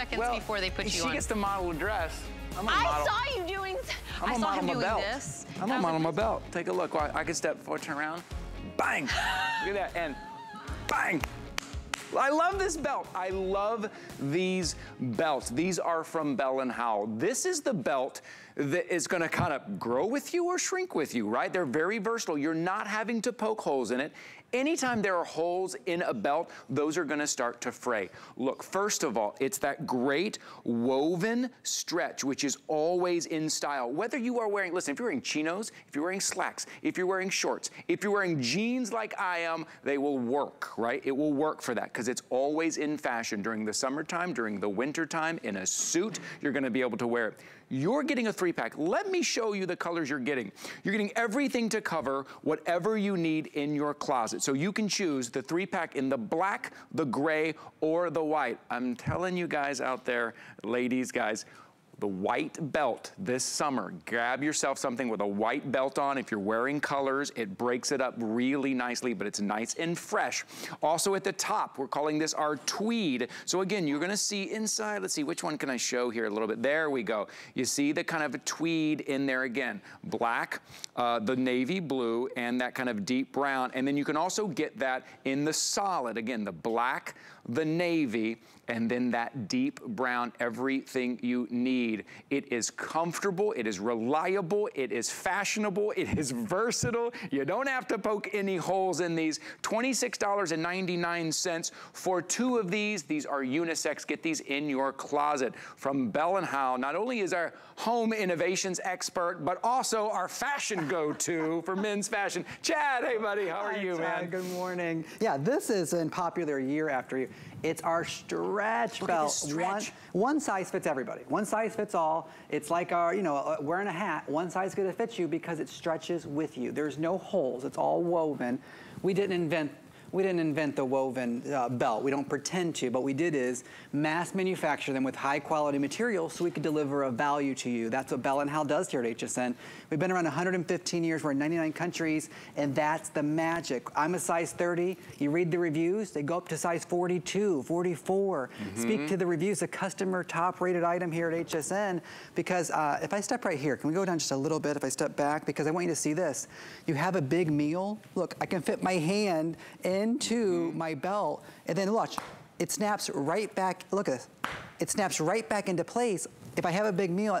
seconds well, before they put you she on. She gets to model a dress. I'm a I model. saw you doing, I'm I saw him doing belt. this. I'm gonna model my belt. Take a look. I, I can step forward, turn around. Bang! look at that, and bang! I love this belt. I love these belts. These are from Bell & Howell. This is the belt that is gonna kind of grow with you or shrink with you, right? They're very versatile. You're not having to poke holes in it. Anytime there are holes in a belt, those are gonna start to fray. Look, first of all, it's that great woven stretch, which is always in style. Whether you are wearing, listen, if you're wearing chinos, if you're wearing slacks, if you're wearing shorts, if you're wearing jeans like I am, they will work, right? It will work for that because it's always in fashion during the summertime, during the wintertime, in a suit, you're gonna be able to wear it. You're getting a three pack. Let me show you the colors you're getting. You're getting everything to cover whatever you need in your closet. So you can choose the three pack in the black, the gray, or the white. I'm telling you guys out there, ladies, guys, the white belt this summer. Grab yourself something with a white belt on. If you're wearing colors, it breaks it up really nicely, but it's nice and fresh. Also at the top, we're calling this our tweed. So again, you're gonna see inside, let's see, which one can I show here a little bit? There we go. You see the kind of tweed in there again. Black, uh, the navy blue, and that kind of deep brown. And then you can also get that in the solid. Again, the black, the navy, and then that deep brown, everything you need. It is comfortable, it is reliable, it is fashionable, it is versatile. You don't have to poke any holes in these. $26.99 for two of these. These are unisex. Get these in your closet. From Bell & Howell, not only is our home innovations expert, but also our fashion go-to for men's fashion. Chad, hey buddy, how are Hi, you, Chad, man? Good morning. Yeah, this is in popular year after year. It's our stretch Look belt. Stretch. One, one size fits everybody. One size fits all. It's like our, you know, uh, wearing a hat. One size is gonna fit you because it stretches with you. There's no holes. It's all woven. We didn't invent we didn't invent the woven uh, belt. We don't pretend to, but we did is mass manufacture them with high quality materials so we could deliver a value to you. That's what Bell & Howell does here at HSN. We've been around 115 years. We're in 99 countries, and that's the magic. I'm a size 30. You read the reviews, they go up to size 42, 44. Mm -hmm. Speak to the reviews, the customer top rated item here at HSN, because uh, if I step right here, can we go down just a little bit if I step back? Because I want you to see this. You have a big meal. Look, I can fit my hand in into mm-hmm. my belt, and then watch, it snaps right back, look at this. It snaps right back into place. If I have a big meal,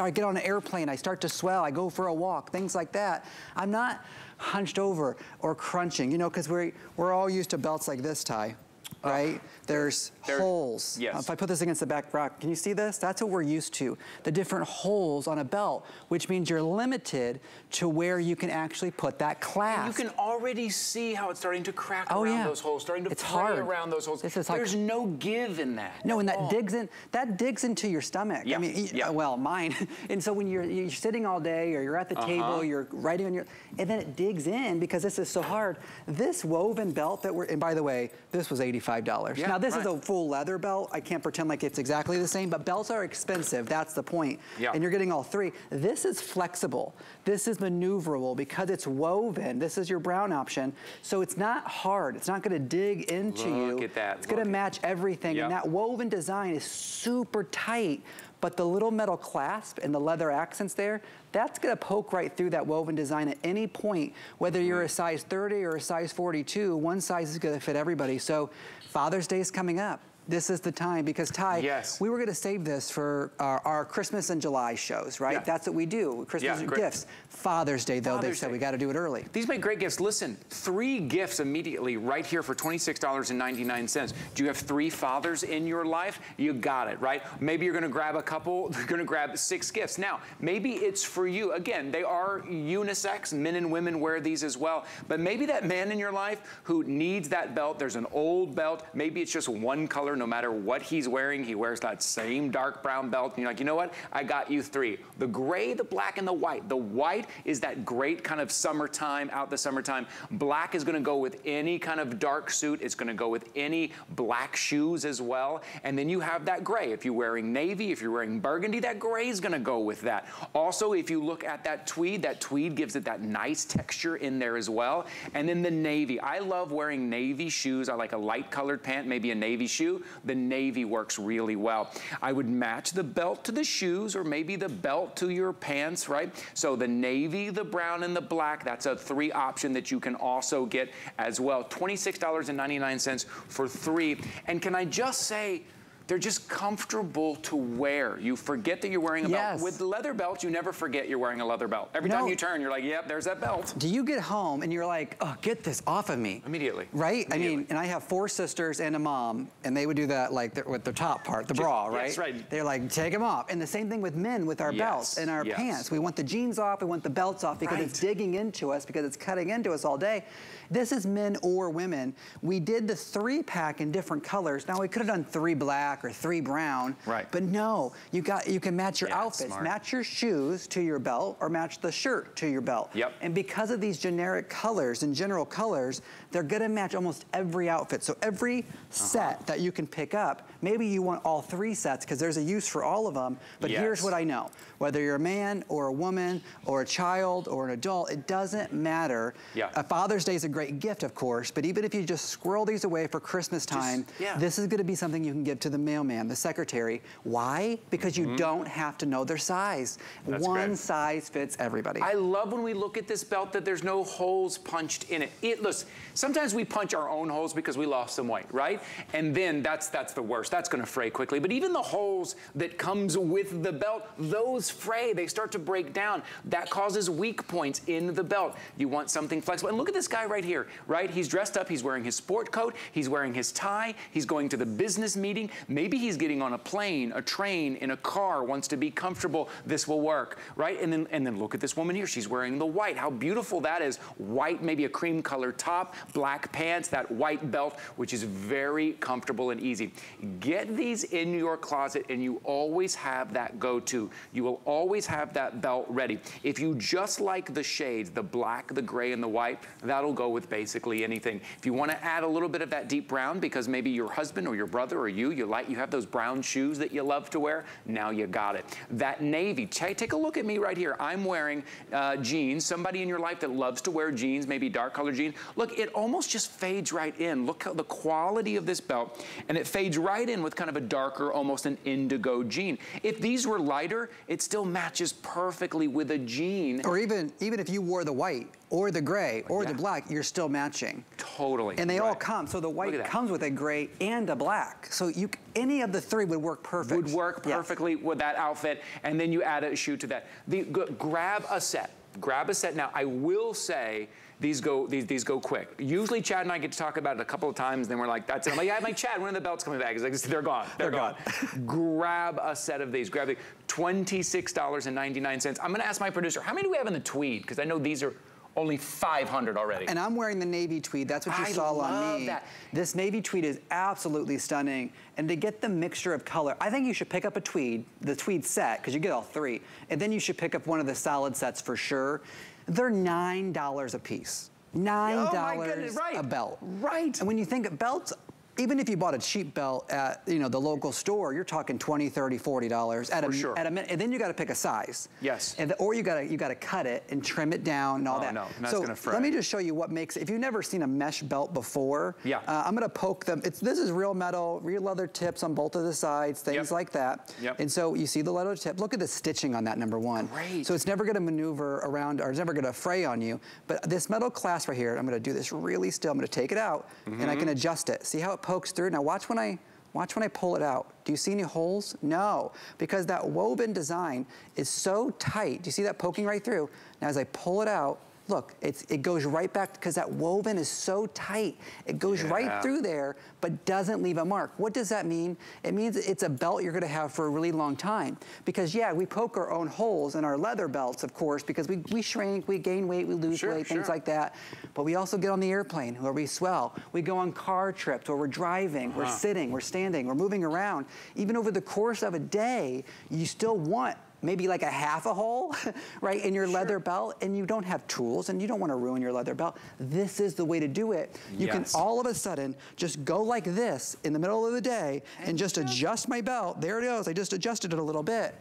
I get on an airplane, I start to swell, I go for a walk, things like that. I'm not hunched over or crunching, you know, because we're, we're all used to belts like this, Ty right? There's holes. Yes. if I put this against the back rack, can you see this? That's what we're used to. The different holes on a belt, which means you're limited to where you can actually put that clasp. And you can already see how it's starting to crack oh, around yeah. those holes, starting to it's play hard. around those holes. This is There's like, no give in that. No, and that all. digs in, that digs into your stomach. Yeah. I mean, yeah. well, mine. and so when you're, you're sitting all day or you're at the uh -huh. table, you're writing on your, and then it digs in because this is so hard. This woven belt that we're, and by the way, this was 85 $25. Yeah, now this right. is a full leather belt. I can't pretend like it's exactly the same, but belts are expensive. That's the point. Yeah. And you're getting all three. This is flexible. This is maneuverable because it's woven. This is your brown option. So it's not hard. It's not gonna dig into Look you. Look at that. It's Look gonna match everything. Yep. And that woven design is super tight but the little metal clasp and the leather accents there, that's gonna poke right through that woven design at any point, whether you're a size 30 or a size 42, one size is gonna fit everybody. So Father's Day is coming up this is the time because Ty, yes. we were gonna save this for our, our Christmas and July shows, right? Yeah. That's what we do, Christmas yeah, gifts. Father's Day though, Father's they said Day. we gotta do it early. These make great gifts. Listen, three gifts immediately right here for $26.99. Do you have three fathers in your life? You got it, right? Maybe you're gonna grab a couple, you're gonna grab six gifts. Now, maybe it's for you. Again, they are unisex, men and women wear these as well, but maybe that man in your life who needs that belt, there's an old belt, maybe it's just one color, no matter what he's wearing, he wears that same dark brown belt. And you're like, you know what? I got you three. The gray, the black, and the white. The white is that great kind of summertime, out the summertime. Black is gonna go with any kind of dark suit. It's gonna go with any black shoes as well. And then you have that gray. If you're wearing navy, if you're wearing burgundy, that gray is gonna go with that. Also, if you look at that tweed, that tweed gives it that nice texture in there as well. And then the navy. I love wearing navy shoes. I like a light colored pant, maybe a navy shoe the navy works really well. I would match the belt to the shoes or maybe the belt to your pants, right? So the navy, the brown, and the black, that's a three option that you can also get as well. $26.99 for three. And can I just say, they're just comfortable to wear. You forget that you're wearing a yes. belt. With leather belts, you never forget you're wearing a leather belt. Every no. time you turn, you're like, yep, there's that belt. Do you get home and you're like, oh, get this off of me? Immediately. Right? Immediately. I mean, and I have four sisters and a mom, and they would do that like with the top part, the bra, right? Yes, right. They're like, take them off. And the same thing with men with our yes. belts and our yes. pants. We want the jeans off, we want the belts off because right. it's digging into us, because it's cutting into us all day. This is men or women. We did the three pack in different colors. Now we could have done three black or three brown. Right. But no, you got you can match your yeah, outfits. Match your shoes to your belt or match the shirt to your belt. Yep. And because of these generic colors and general colors, they're gonna match almost every outfit. So every uh -huh. set that you can pick up, maybe you want all three sets because there's a use for all of them. But yes. here's what I know. Whether you're a man or a woman or a child or an adult, it doesn't matter. Yeah. A Father's Day is a great gift, of course, but even if you just squirrel these away for Christmas time, just, yeah. this is gonna be something you can give to the mailman, the secretary. Why? Because you mm -hmm. don't have to know their size. That's One great. size fits everybody. I love when we look at this belt that there's no holes punched in it. It looks, sometimes we punch our own holes because we lost some weight, right? And then that's that's the worst. That's gonna fray quickly. But even the holes that comes with the belt, those fray, they start to break down. That causes weak points in the belt. You want something flexible. And look at this guy right here right? He's dressed up, he's wearing his sport coat, he's wearing his tie, he's going to the business meeting. Maybe he's getting on a plane, a train, in a car, wants to be comfortable. This will work, right? And then, and then look at this woman here. She's wearing the white. How beautiful that is. White, maybe a cream color top, black pants, that white belt, which is very comfortable and easy. Get these in your closet and you always have that go-to. You will always have that belt ready. If you just like the shades, the black, the gray, and the white, that'll go with basically anything. If you want to add a little bit of that deep brown because maybe your husband or your brother or you, you like, you have those brown shoes that you love to wear, now you got it. That navy, take, a look at me right here. I'm wearing uh, jeans. Somebody in your life that loves to wear jeans, maybe dark colored jeans. Look, it almost just fades right in. Look how the quality of this belt, and it fades right in with kind of a darker, almost an indigo jean. If these were lighter, it still matches perfectly with a jean. Or even, even if you wore the white, or the gray or yeah. the black, you're still matching. Totally. And they right. all come. So the white comes with a gray and a black. So you any of the three would work perfect. Would work perfectly yes. with that outfit. And then you add a shoe to that. The, grab a set. Grab a set. Now, I will say, these go these, these go quick. Usually Chad and I get to talk about it a couple of times, then we're like, that's it. I'm like, yeah, I'm like, Chad, when are the belts coming back? He's like, they're gone. They're, they're gone. gone. Grab a set of these. Grab the $26.99. I'm gonna ask my producer, how many do we have in the tweed? Because I know these are only 500 already. And I'm wearing the navy tweed. That's what you I saw on me. That. This navy tweed is absolutely stunning. And to get the mixture of color, I think you should pick up a tweed, the tweed set, because you get all three. And then you should pick up one of the solid sets for sure. They're $9 a piece. $9 oh right. a belt. Right. And when you think of belts, even if you bought a cheap belt at you know the local store, you're talking 20, 30, 40 dollars at For a sure. at a minute, and then you got to pick a size. Yes. And the, or you got to you got to cut it and trim it down and all oh, that. no, that's so gonna fray. let me just show you what makes. If you've never seen a mesh belt before, yeah. Uh, I'm gonna poke them. It's this is real metal, real leather tips on both of the sides, things yep. like that. Yep. And so you see the leather tip. Look at the stitching on that number one. Great. So it's never gonna maneuver around or it's never gonna fray on you. But this metal clasp right here, I'm gonna do this really still. I'm gonna take it out mm -hmm. and I can mm-hmm. adjust it. See how it pokes through? Now watch when I Watch when I pull it out. Do you see any holes? No, because that woven design is so tight. Do you see that poking right through? Now as I pull it out, look, it goes right back because that woven is so tight. It goes yeah. right through there, but doesn't leave a mark. What does that mean? It means it's a belt you're gonna have for a really long time. Because yeah, we poke our own holes in our leather belts, of course, because we, we shrink, we gain weight, we lose sure, weight, sure. things like that. But we also get on the airplane where we swell. We go on car trips where we're driving, uh -huh. we're uh-huh. sitting, we're standing, we're moving around. Even over the course of a day, you still want maybe like a half a hole, right, in your sure. leather belt, and you don't have tools and you don't want to ruin your leather belt, this is the way to do it. You yes. can all of a sudden just go like this in the middle of the day and, and just adjust my belt. There it is. I just adjusted it a little bit.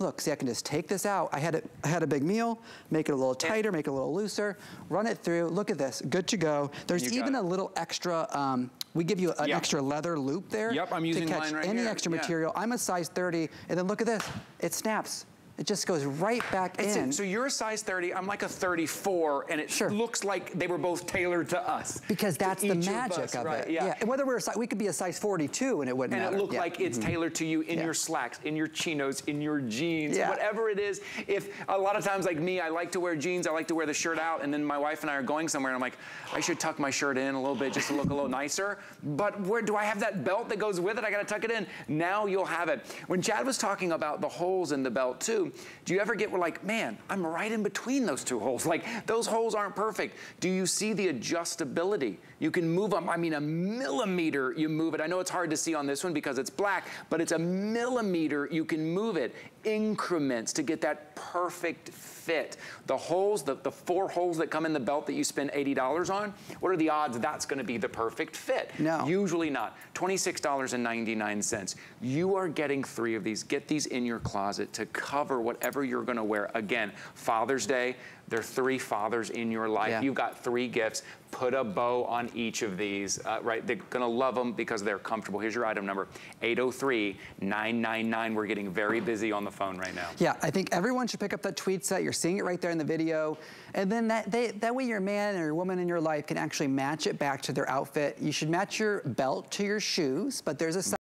Look, see, I can just take this out. I had, it, I had a big meal, make it a little tighter, make it a little looser, run it through. Look at this, good to go. There's even it. a little extra, um, we give you an Yeah. extra leather loop there. Yep, I'm using to catch mine right any here. extra Yeah. material. I'm a size 30, and then look at this, it snaps. It just goes right back It's in. it. So you're a size 30, I'm like a 34, and it Sure. looks like they were both tailored to us. because that's the magic us, of, right, it. Yeah. And whether we're a size, we could be a size 42 and it wouldn't And matter. it looked Yeah. like it's mm-hmm. tailored to you in Yeah. your slacks, in your chinos, in your jeans, Yeah. whatever it is. If a lot of times, like me, I like to wear jeans, I like to wear the shirt out, and then my wife and I are going somewhere, and I'm like, I should tuck my shirt in a little bit just to look a little nicer. But where do I have that belt that goes with it? I gotta tuck it in. Now you'll have it. When Chad was talking about the holes in the belt too, do you ever get like, man, I'm right in between those two holes. Like those holes aren't perfect. Do you see the adjustability? You can move them. I mean, a millimeter you move it. I know it's hard to see on this one because it's black, but it's a millimeter you can move it. Increments to get that perfect fit. The holes, the, the four holes that come in the belt that you spend $80 on, what are the odds that's gonna be the perfect fit? No. Usually not. $26.99. You are getting three of these. Get these in your closet to cover whatever you're gonna wear. Again, Father's Day, there are three fathers in your life. Yeah. You've got three gifts. Put a bow on each of these, uh, right? They're gonna love them because they're comfortable. Here's your item number, 803-999. We're getting very busy on the phone right now. Yeah, I think everyone should pick up that tweed set. You're seeing it right there in the video. And then that, they, that way your man or your woman in your life can actually match it back to their outfit. You should match your belt to your shoes, but there's a